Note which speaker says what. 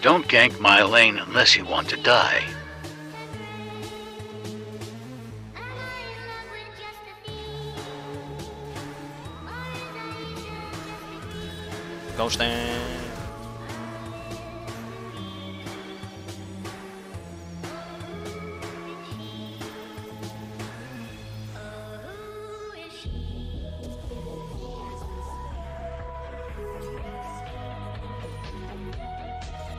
Speaker 1: Don't gank my lane unless you want to die.
Speaker 2: Ghosting.